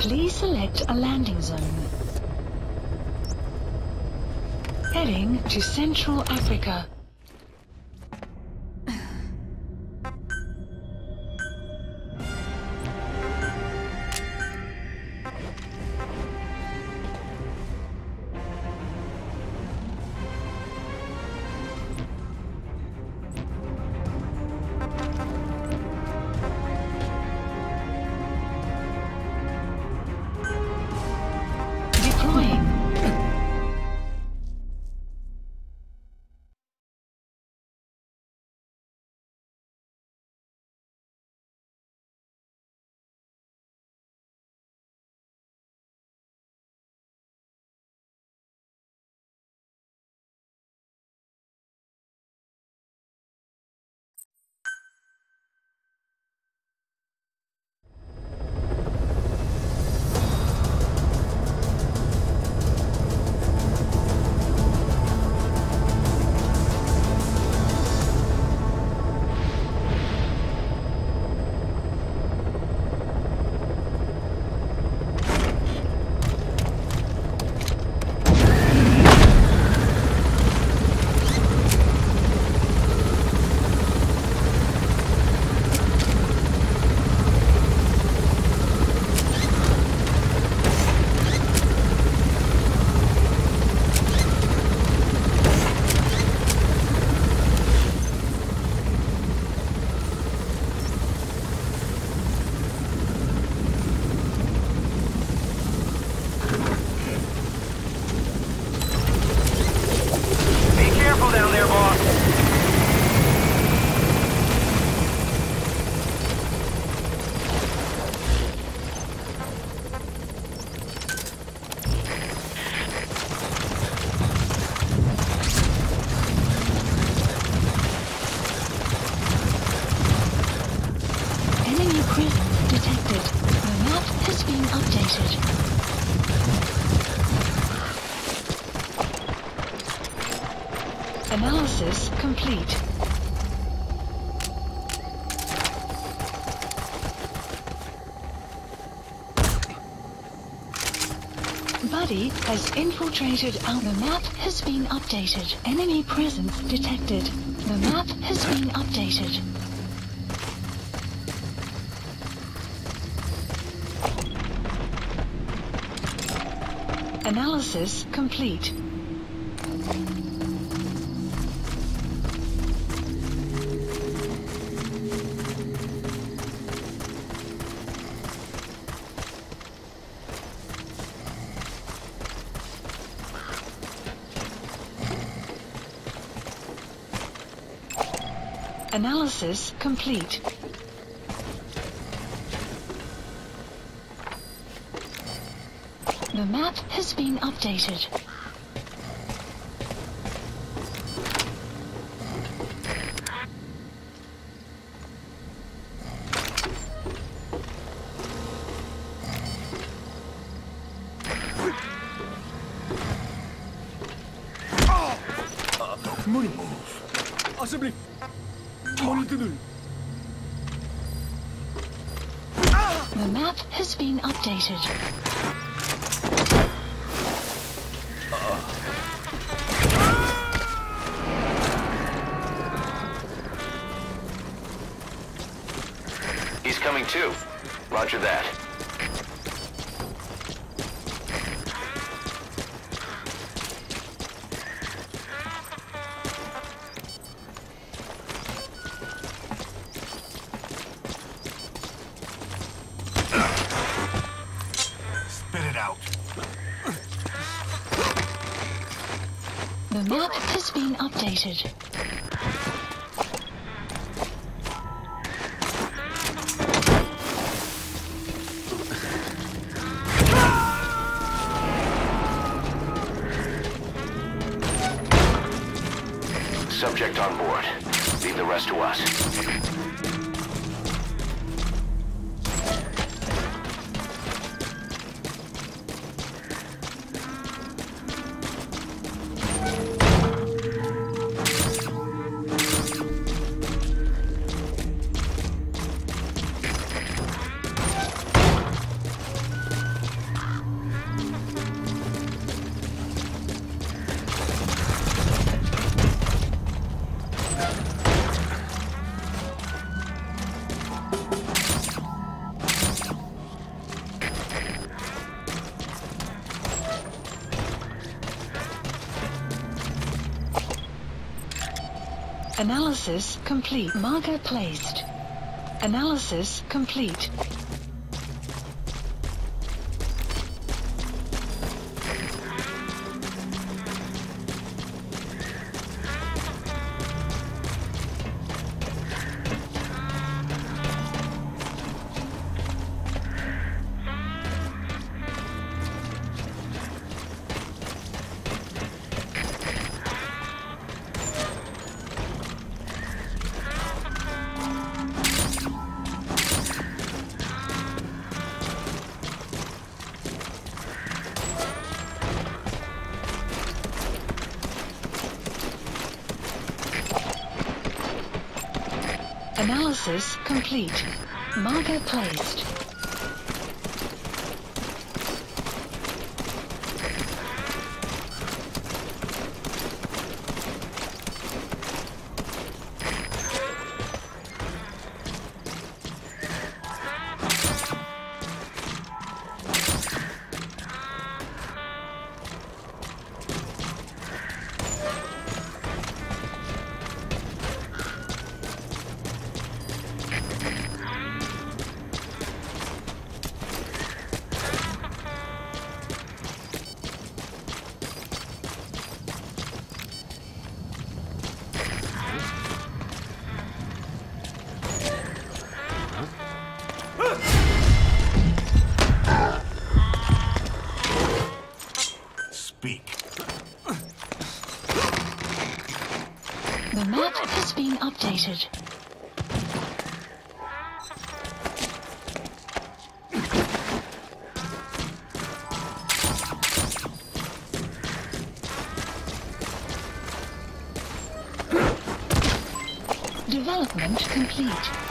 Please select a landing zone. Heading to Central Africa. Has infiltrated our the map has been updated. Enemy presence detected. The map has been updated. Analysis complete. Analysis complete. The map has been updated. Alsjeblieft. Monitoren. The map has been updated. He's coming too. Roger that. Updated. Analysis complete. Marker placed. Analysis complete. placed. Development complete.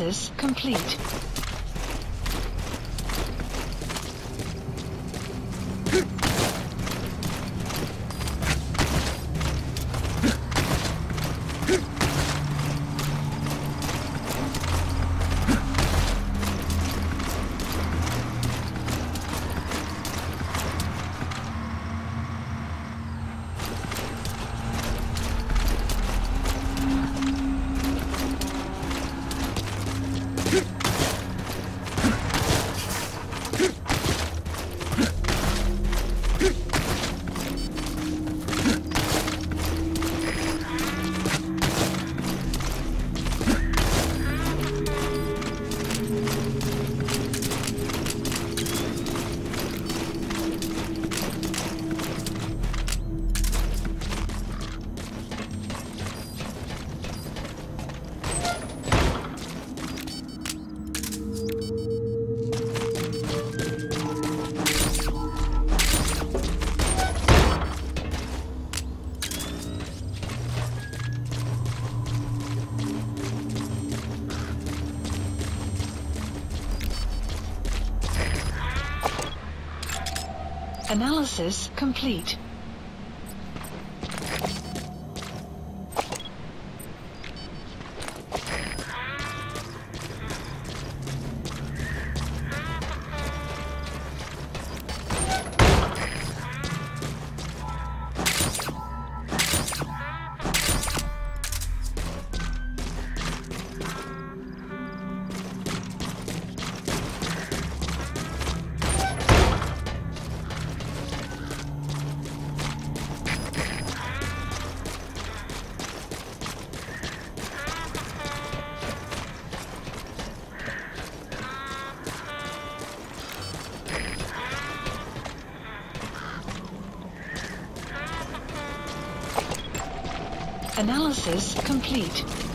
analysis complete. Analysis complete. Complete.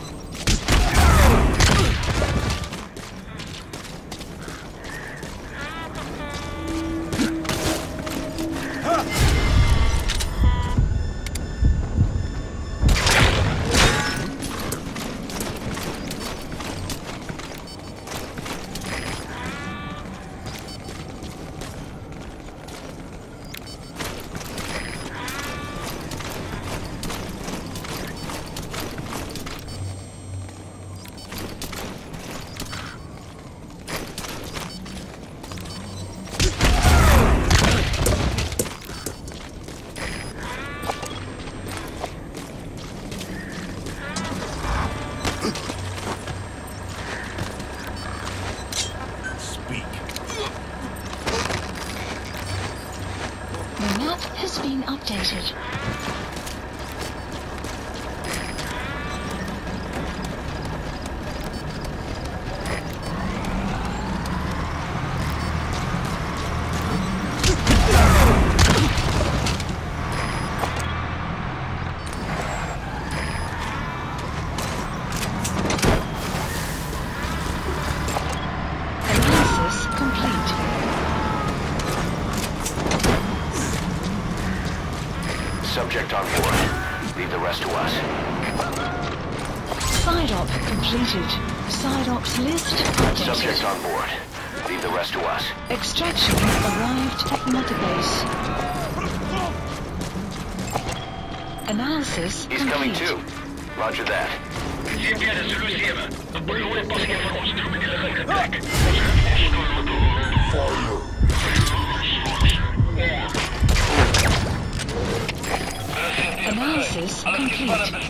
Analysis complete.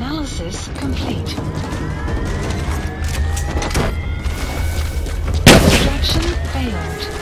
Analysis complete. Extraction failed.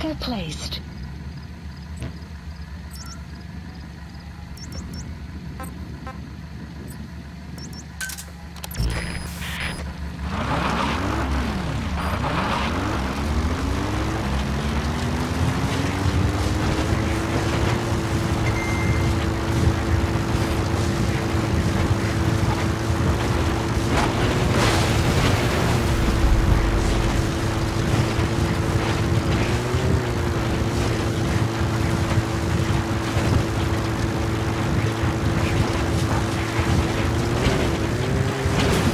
Marker placed.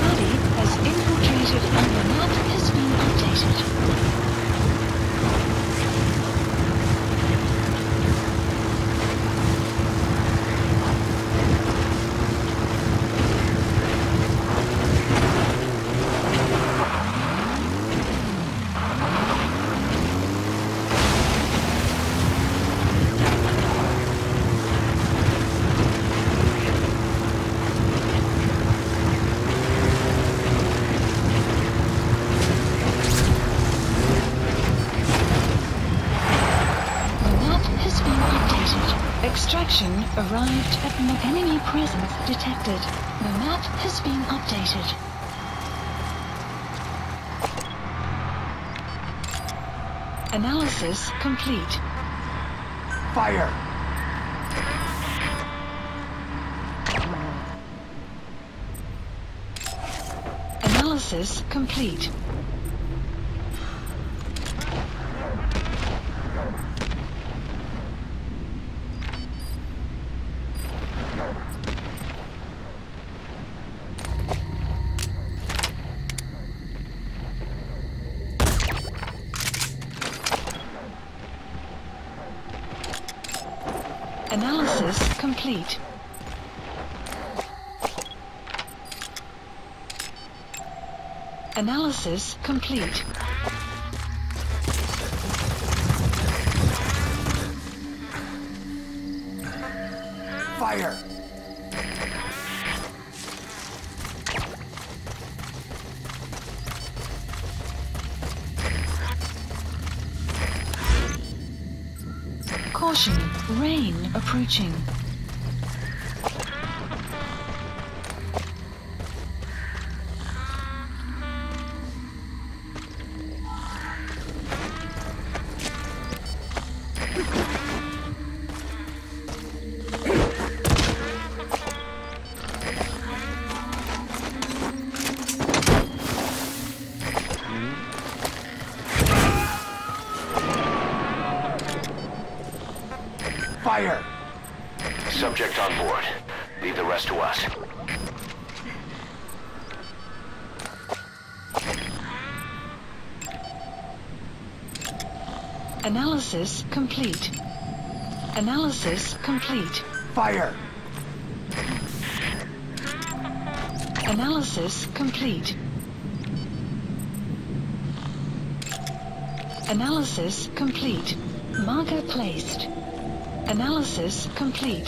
Buddy has infiltrated and the map has been updated. The map has been updated. Extraction arrived at no enemy presence detected. The map has been updated. Analysis complete. Fire! Analysis complete. Analysis complete. Analysis complete. Fire! Caution, rain approaching. Fire! Subject on board. Leave the rest to us. Analysis complete. Analysis complete. Fire! Analysis complete. Analysis complete. Marker placed. Analysis complete.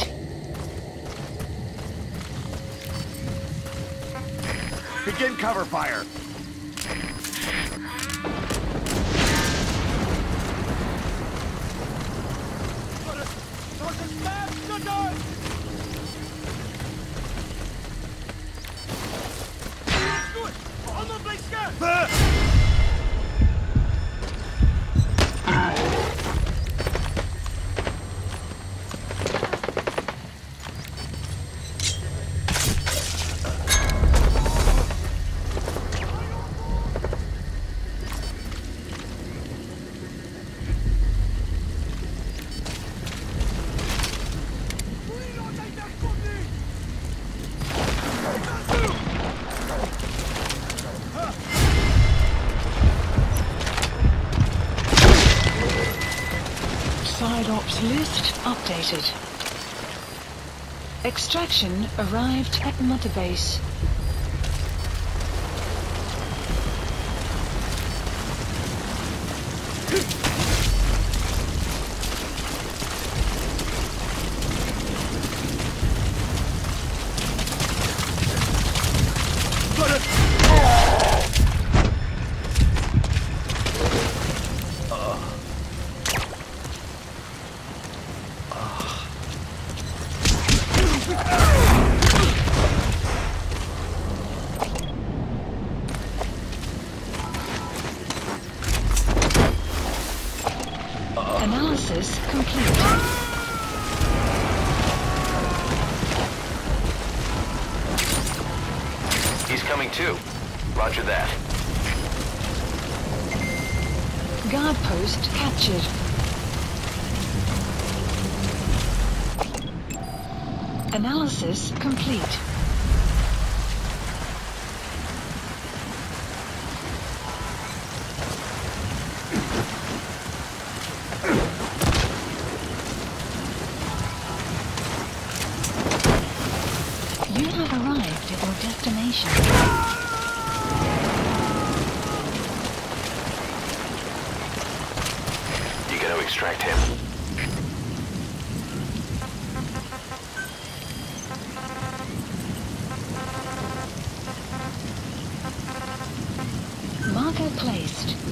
Begin cover fire! Drops ops list updated. Extraction arrived at Mother Base. Cargo placed.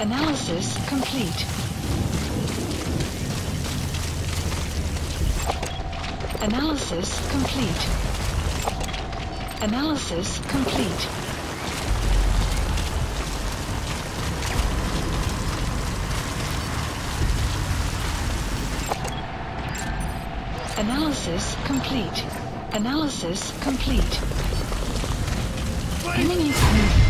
Analysis complete. Analysis complete. Analysis complete. Analysis complete. Analysis complete. Enemy.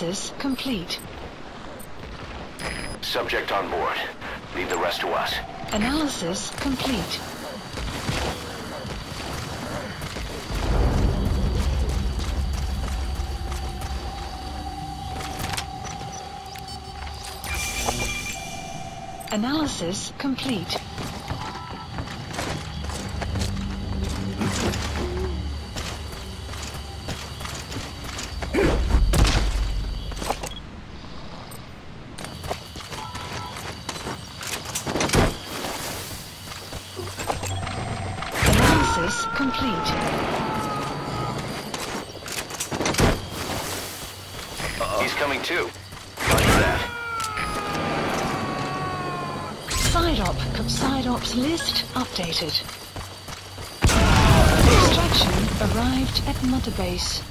Analysis complete. Subject on board. Leave the rest to us. Analysis complete. Analysis complete. Updated. Extraction arrived at Mother Base.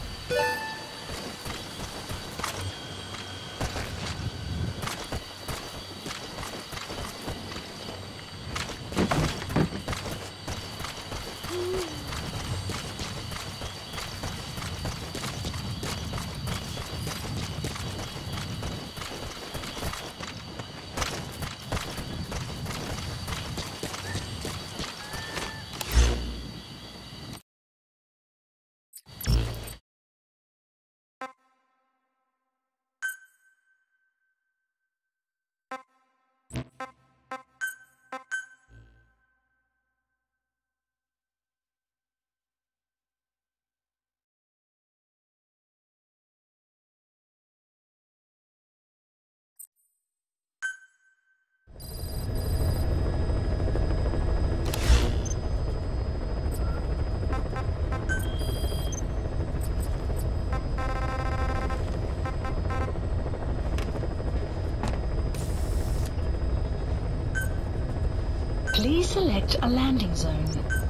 Please select a landing zone.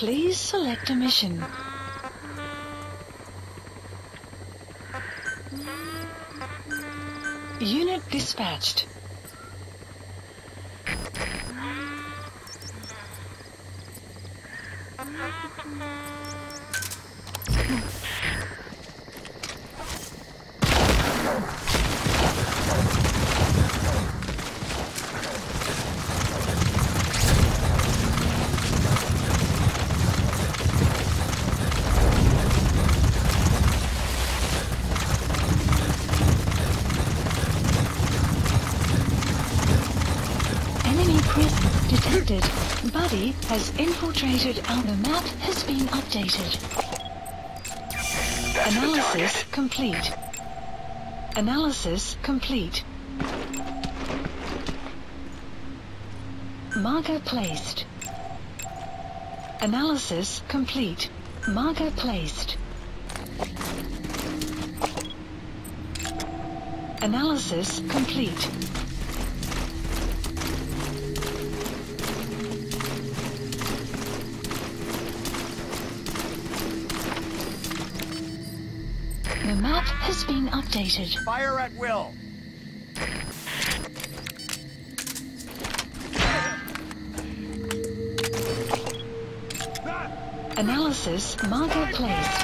Please select a mission. Unit dispatched. Enemy presence detected. Buddy has infiltrated our the map has been updated. That's Analysis complete. Analysis complete. Marker placed. Analysis complete. Marker placed. Analysis complete. Fire at will. Analysis marker placed.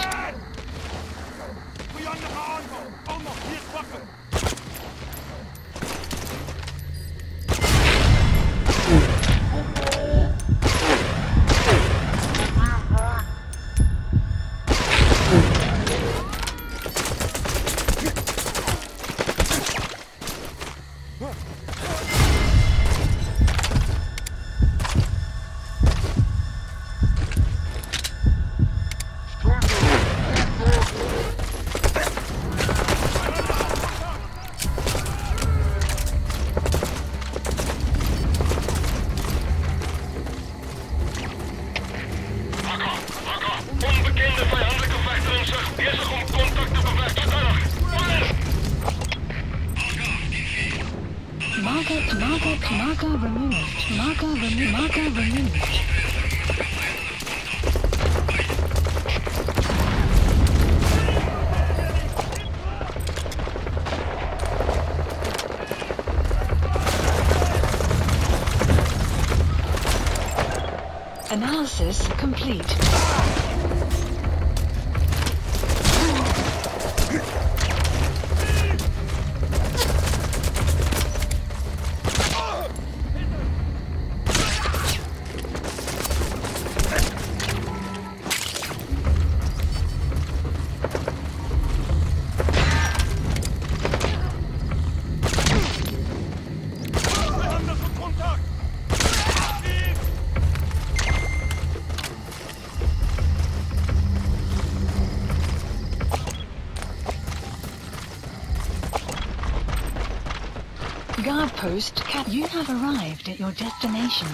Guard post cap. You have arrived at your destination.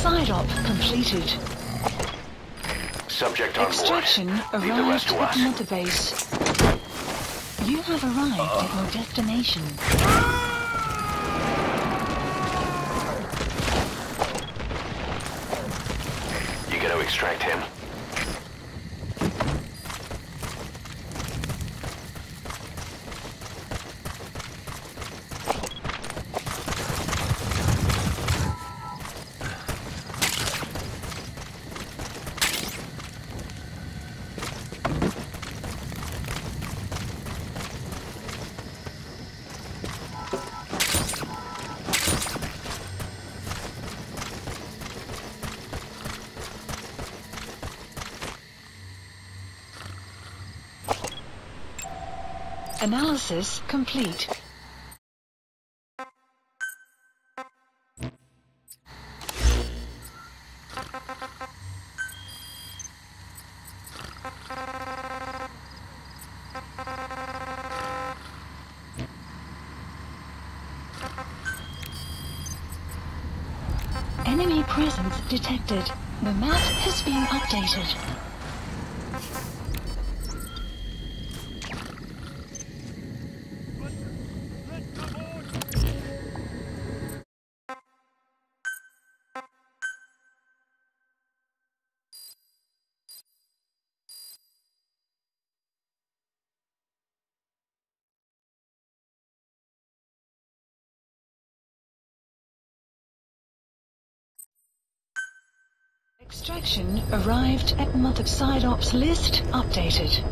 Side op completed. Subject on board. Extraction Leave the rest arrived to at us. Mother Base. You have arrived at your destination. You gotta extract him. Analysis complete. Enemy presence detected. The map has been updated. Arrived at Mother Side Ops list updated.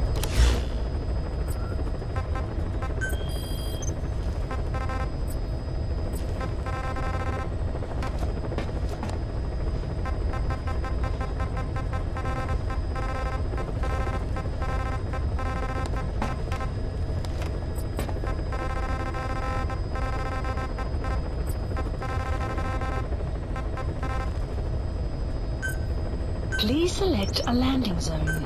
Zone.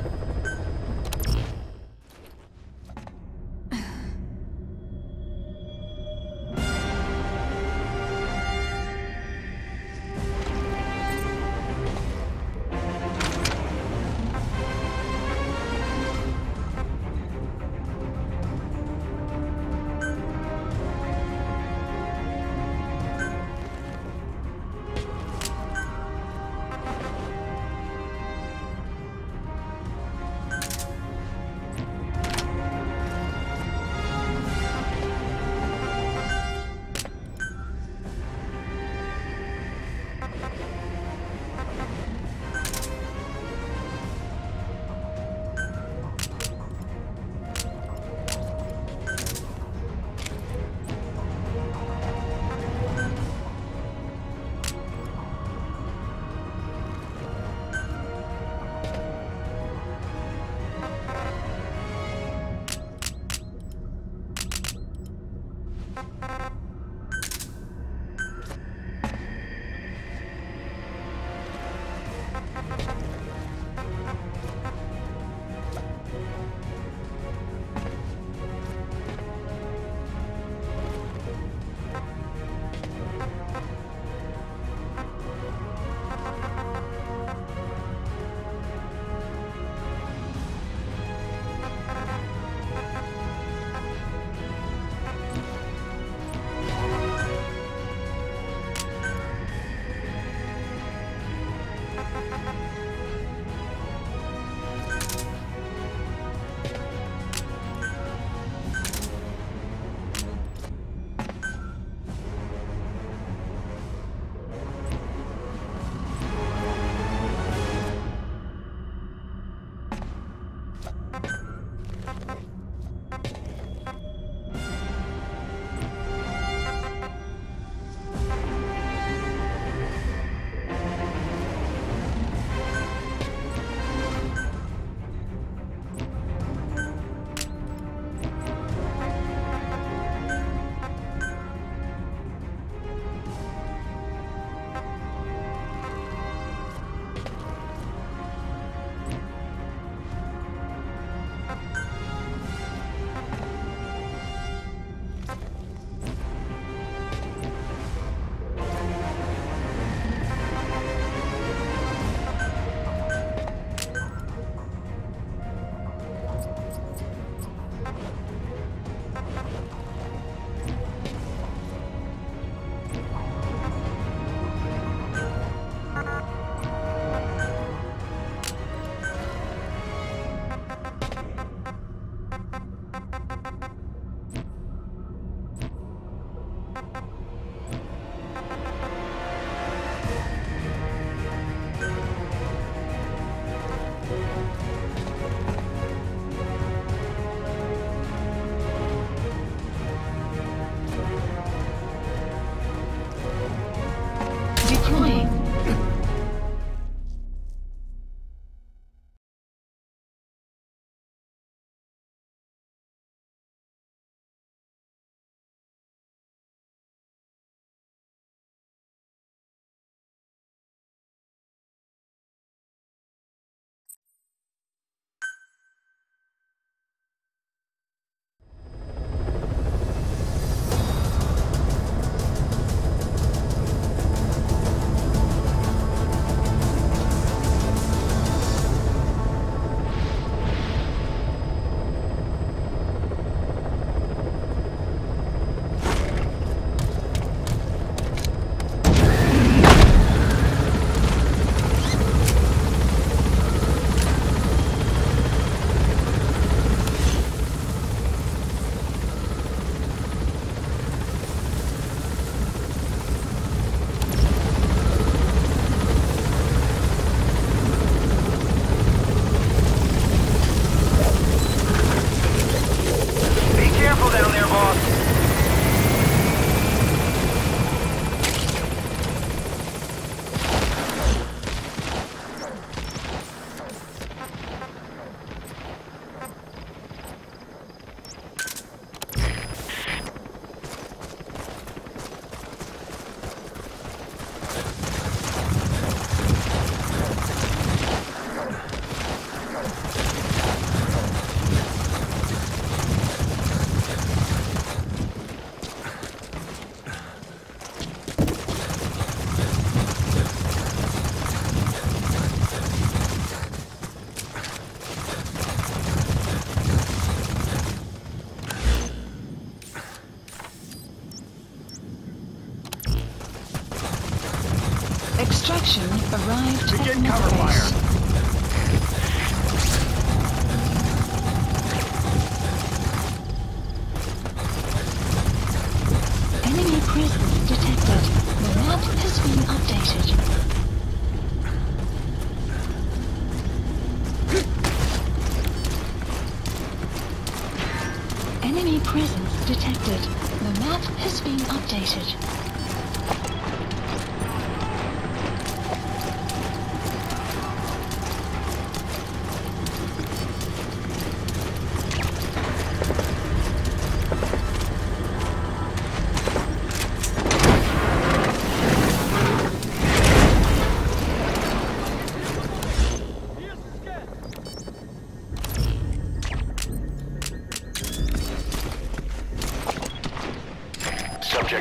Cover fire.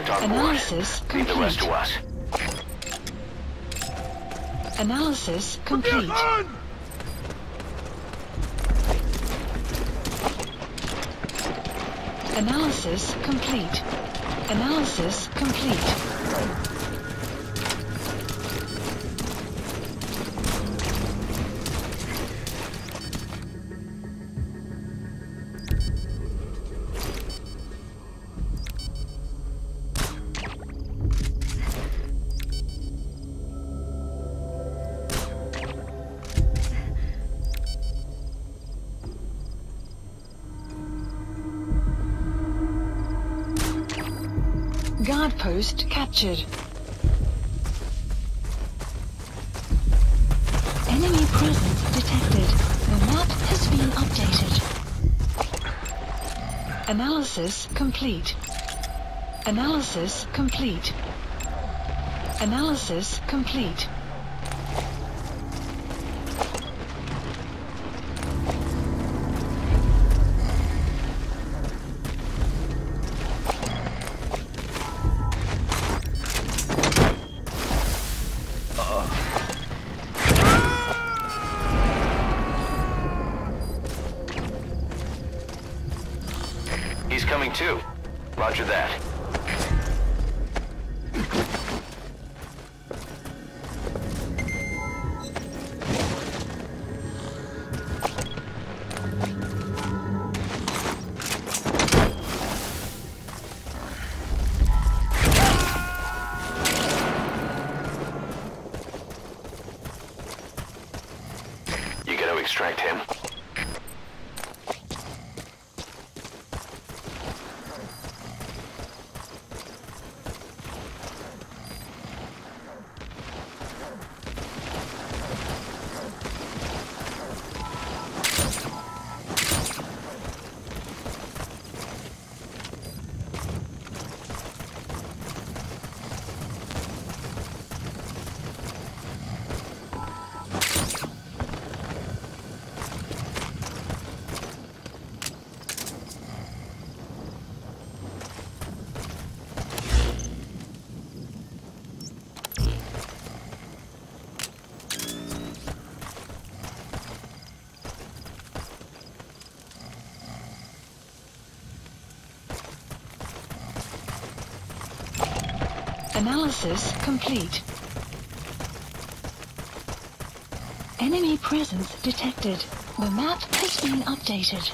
On board. Analysis Leave the rest to complete. us. Analysis complete. Analysis complete. Analysis complete. Guard post captured. Enemy presence detected. The map has been updated. Analysis complete. Analysis complete. Analysis complete. Analysis complete. Enemy presence detected. The map has been updated.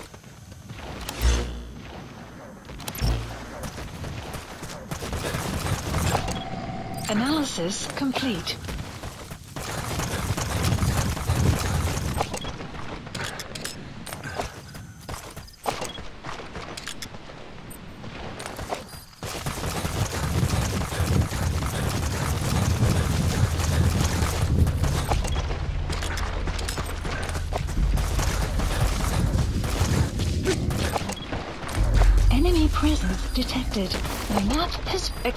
Analysis complete.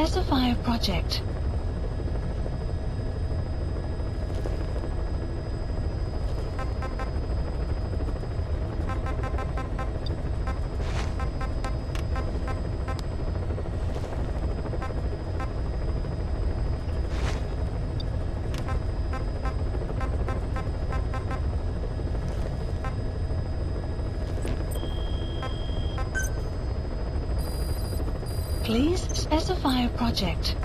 Specify a project. project.